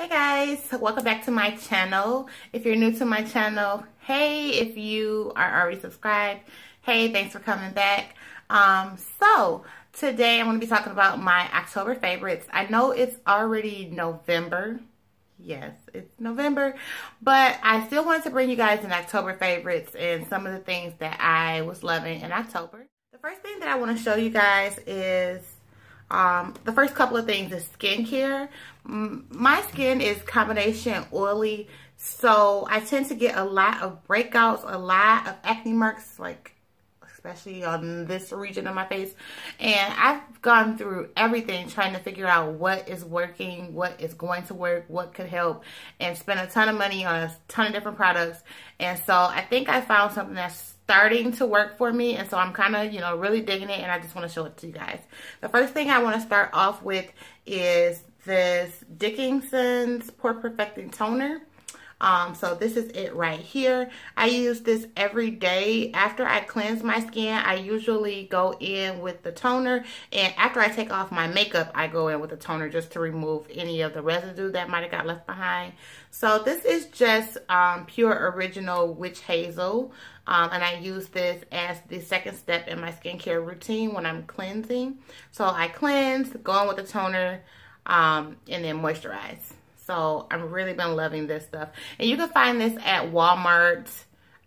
Hey guys, welcome back to my channel. If you're new to my channel, hey, if you are already subscribed, hey, thanks for coming back. Um, so today I'm going to be talking about my October favorites. I know it's already November. Yes, it's November, but I still wanted to bring you guys an October favorites and some of the things that I was loving in October. The first thing that I want to show you guys is um, the first couple of things is skincare. My skin is combination oily, so I tend to get a lot of breakouts, a lot of acne marks, like especially on this region of my face. And I've gone through everything trying to figure out what is working, what is going to work, what could help, and spend a ton of money on a ton of different products. And so I think I found something that's starting to work for me. And so I'm kind of, you know, really digging it and I just want to show it to you guys. The first thing I want to start off with is this Dickinson's Pore Perfecting Toner. Um, so this is it right here. I use this every day. After I cleanse my skin, I usually go in with the toner. And after I take off my makeup, I go in with the toner just to remove any of the residue that might have got left behind. So this is just um, pure original witch hazel. Um, and I use this as the second step in my skincare routine when I'm cleansing. So I cleanse, go in with the toner, um, and then moisturize. So I've really been loving this stuff. And you can find this at Walmart.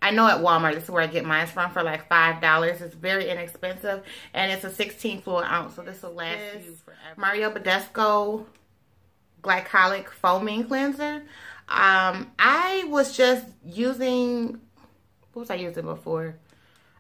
I know at Walmart, this is where I get mine from for like $5. It's very inexpensive. And it's a 16 fluid ounce. So this will last this you forever. Mario Badescu Glycolic Foaming Cleanser. Um, I was just using, what was I using before?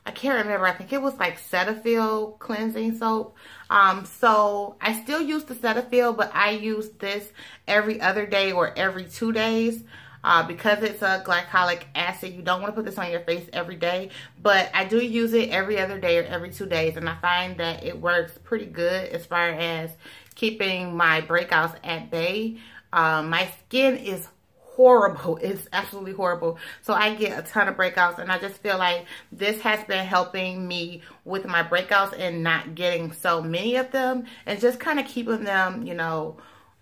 I can't remember. I think it was like Cetaphil cleansing soap. Um, so I still use the Cetaphil, but I use this every other day or every two days. Uh, because it's a glycolic acid, you don't want to put this on your face every day. But I do use it every other day or every two days. And I find that it works pretty good as far as keeping my breakouts at bay. Um, my skin is horrible. It's absolutely horrible. So I get a ton of breakouts and I just feel like this has been helping me with my breakouts and not getting so many of them and just kind of keeping them, you know,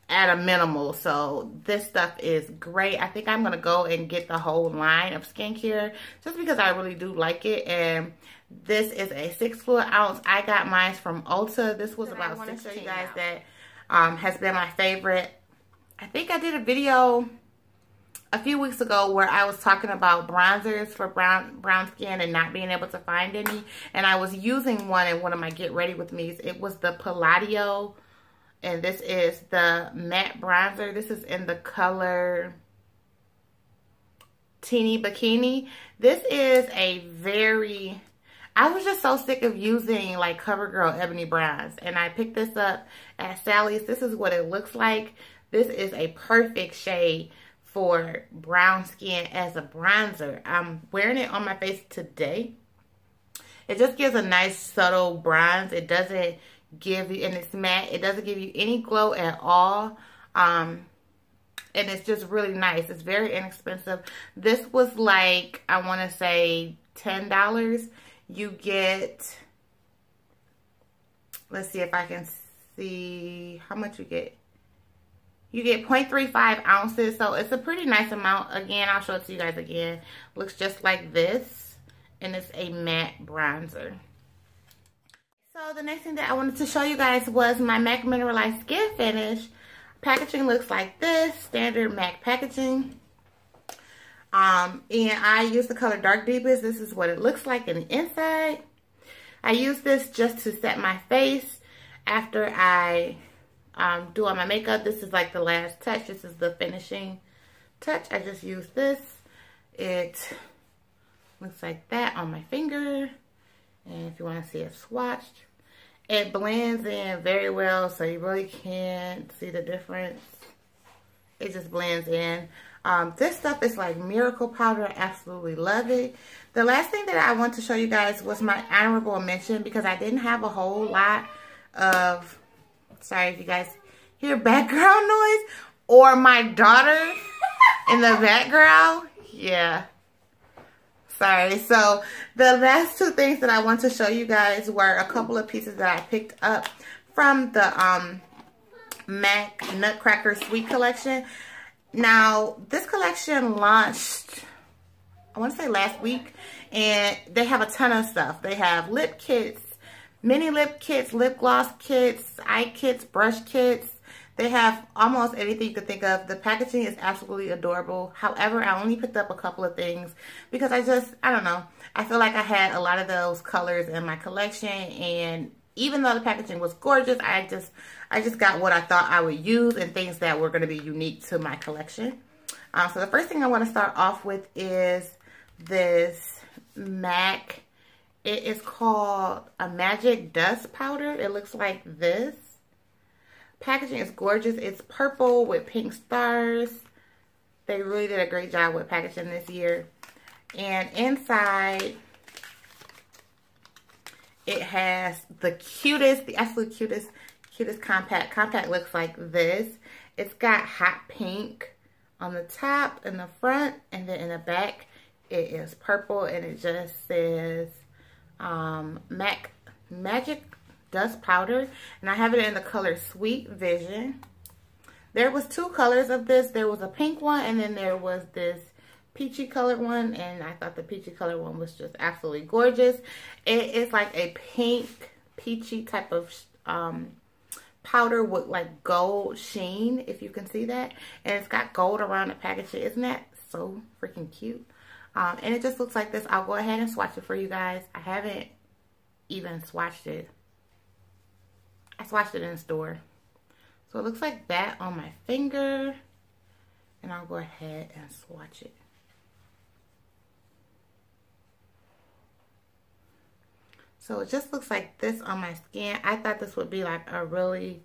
at a minimal. So this stuff is great. I think I'm going to go and get the whole line of skincare just because I really do like it. And this is a six fluid ounce. I got mine from Ulta. This was about I to show you guys that um, has been my favorite. I think I did a video a few weeks ago where I was talking about bronzers for brown brown skin and not being able to find any. And I was using one in one of my Get Ready With Me's. It was the Palladio. And this is the matte bronzer. This is in the color Teeny Bikini. This is a very... I was just so sick of using like CoverGirl Ebony Bronze. And I picked this up at Sally's. This is what it looks like. This is a perfect shade for brown skin as a bronzer. I'm wearing it on my face today. It just gives a nice subtle bronze. It doesn't give you, and it's matte. It doesn't give you any glow at all. Um, and it's just really nice. It's very inexpensive. This was like, I want to say $10. You get, let's see if I can see how much you get. You get 0.35 ounces, so it's a pretty nice amount. Again, I'll show it to you guys again. Looks just like this, and it's a matte bronzer. So the next thing that I wanted to show you guys was my MAC Mineralized Skin Finish. Packaging looks like this, standard MAC packaging. Um, and I use the color Dark Deepest. This is what it looks like in the inside. I use this just to set my face after I um, do all my makeup. This is like the last touch. This is the finishing touch. I just used this. It looks like that on my finger. And if you want to see it swatched, it blends in very well, so you really can't see the difference. It just blends in. Um, this stuff is like miracle powder. I absolutely love it. The last thing that I want to show you guys was my honorable mention because I didn't have a whole lot of Sorry if you guys hear background noise or my daughter in the background. Yeah. Sorry. So the last two things that I want to show you guys were a couple of pieces that I picked up from the um, MAC Nutcracker Sweet Collection. Now, this collection launched, I want to say last week, and they have a ton of stuff. They have lip kits, mini lip kits, lip gloss kits, eye kits, brush kits. They have almost anything you could think of. The packaging is absolutely adorable. However, I only picked up a couple of things because I just, I don't know. I feel like I had a lot of those colors in my collection and even though the packaging was gorgeous, I just I just got what I thought I would use and things that were going to be unique to my collection. Um, so the first thing I want to start off with is this MAC. It is called a Magic Dust Powder. It looks like this. Packaging is gorgeous. It's purple with pink stars. They really did a great job with packaging this year. And inside, it has the cutest, the absolute cutest, cutest compact. Compact looks like this. It's got hot pink on the top and the front, and then in the back, it is purple, and it just says um, Mac Magic Dust Powder, and I have it in the color Sweet Vision. There was two colors of this. There was a pink one, and then there was this peachy colored one and I thought the peachy colored one was just absolutely gorgeous. It is like a pink peachy type of um, powder with like gold sheen if you can see that and it's got gold around the packaging. Isn't that so freaking cute? Um, and it just looks like this. I'll go ahead and swatch it for you guys. I haven't even swatched it. I swatched it in store. So it looks like that on my finger. And I'll go ahead and swatch it. So it just looks like this on my skin. I thought this would be like a really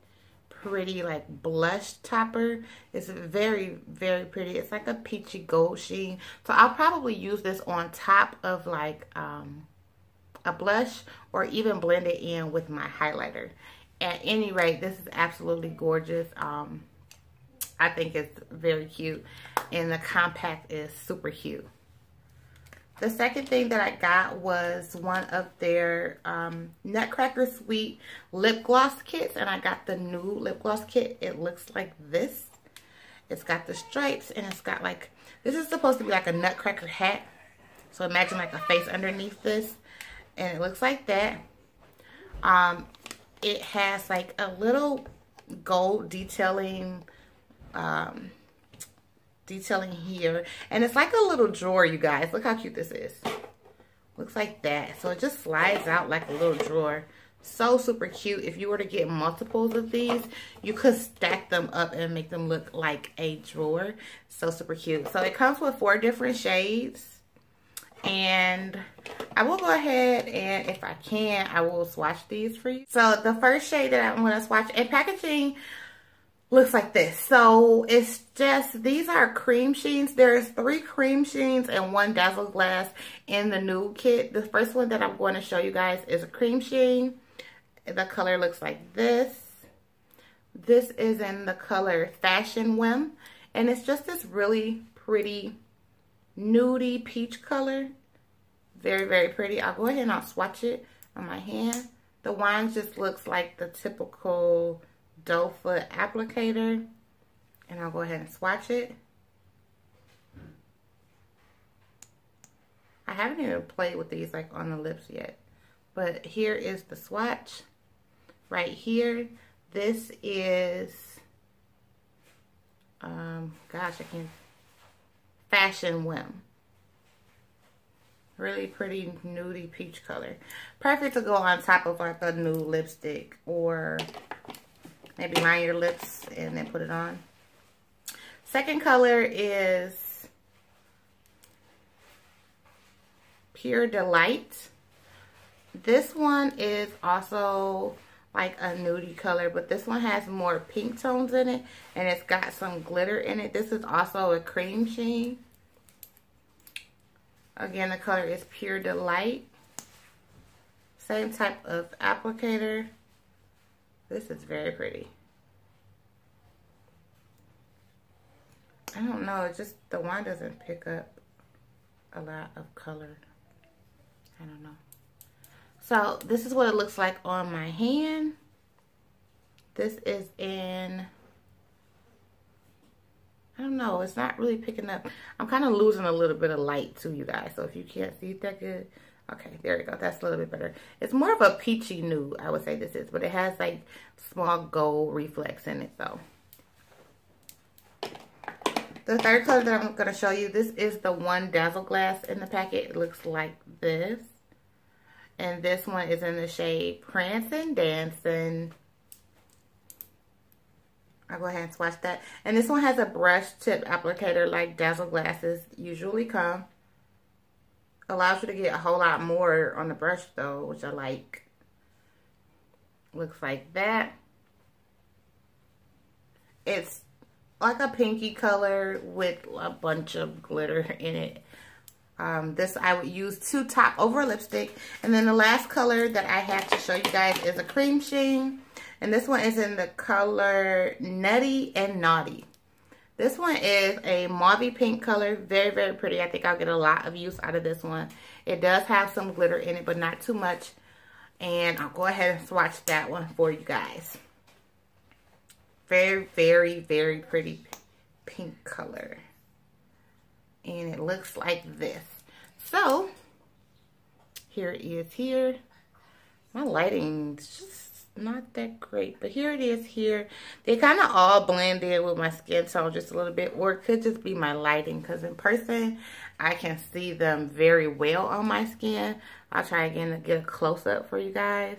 pretty like blush topper. It's very, very pretty. It's like a peachy gold sheen. So I'll probably use this on top of like um, a blush or even blend it in with my highlighter. At any rate, this is absolutely gorgeous. Um, I think it's very cute. And the compact is super cute. The second thing that I got was one of their um, Nutcracker Sweet lip gloss kits. And I got the new lip gloss kit. It looks like this. It's got the stripes and it's got like, this is supposed to be like a Nutcracker hat. So imagine like a face underneath this. And it looks like that. Um, it has like a little gold detailing um, detailing here. And it's like a little drawer, you guys. Look how cute this is. Looks like that. So it just slides out like a little drawer. So super cute. If you were to get multiples of these, you could stack them up and make them look like a drawer. So super cute. So it comes with four different shades. And I will go ahead and if I can, I will swatch these for you. So the first shade that I'm going to swatch, and packaging looks like this. So it's just, these are cream sheens. There's three cream sheens and one dazzle glass in the nude kit. The first one that I'm going to show you guys is a cream sheen. The color looks like this. This is in the color Fashion Whim. And it's just this really pretty nudie peach color. Very, very pretty. I'll go ahead and I'll swatch it on my hand. The wine just looks like the typical doe foot applicator. And I'll go ahead and swatch it. I haven't even played with these like on the lips yet. But here is the swatch. Right here. This is, um, gosh, I can't, Fashion Whim. Really pretty nudie peach color. Perfect to go on top of like a nude lipstick or Maybe line your lips and then put it on. Second color is Pure Delight. This one is also like a nudie color, but this one has more pink tones in it, and it's got some glitter in it. This is also a cream sheen. Again, the color is Pure Delight. Same type of applicator. This is very pretty. I don't know, it just, the wine doesn't pick up a lot of color. I don't know. So this is what it looks like on my hand. This is in, I don't know. It's not really picking up. I'm kind of losing a little bit of light to you guys. So if you can't see it that good. Okay, there we go. That's a little bit better. It's more of a peachy nude, I would say this is. But it has like small gold reflex in it though. The third color that I'm going to show you, this is the one Dazzle Glass in the packet. It looks like this. And this one is in the shade Prancing Dancing. I'll go ahead and swatch that. And this one has a brush tip applicator like Dazzle Glasses usually come. Allows you to get a whole lot more on the brush though, which I like. Looks like that. It's like a pinky color with a bunch of glitter in it. Um, this I would use to top over lipstick. And then the last color that I have to show you guys is a cream sheen. And this one is in the color Nutty and Naughty. This one is a mauve pink color. Very, very pretty. I think I'll get a lot of use out of this one. It does have some glitter in it, but not too much. And I'll go ahead and swatch that one for you guys. Very, very, very pretty pink color. And it looks like this. So, here it is here. My lighting just not that great. But here it is here. They kind of all blend in with my skin tone just a little bit. Or it could just be my lighting. Because in person, I can see them very well on my skin. I'll try again to get a close-up for you guys.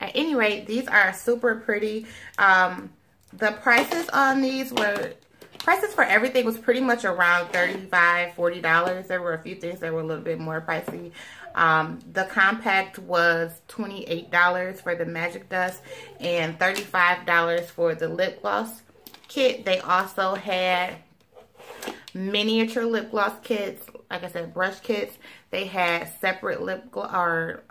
At any rate, these are super pretty. Um, the prices on these were prices for everything was pretty much around $35 $40 there were a few things that were a little bit more pricey um, the compact was $28 for the magic dust and $35 for the lip gloss kit. They also had miniature lip gloss kits like i said brush kits. They had separate lip gloss or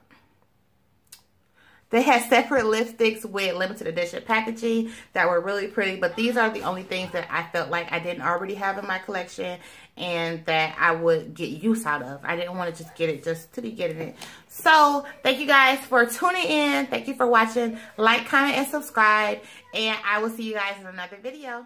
they had separate lipsticks with limited edition packaging that were really pretty, but these are the only things that I felt like I didn't already have in my collection and that I would get use out of. I didn't want to just get it just to be getting it. So, thank you guys for tuning in. Thank you for watching. Like, comment, and subscribe. And I will see you guys in another video.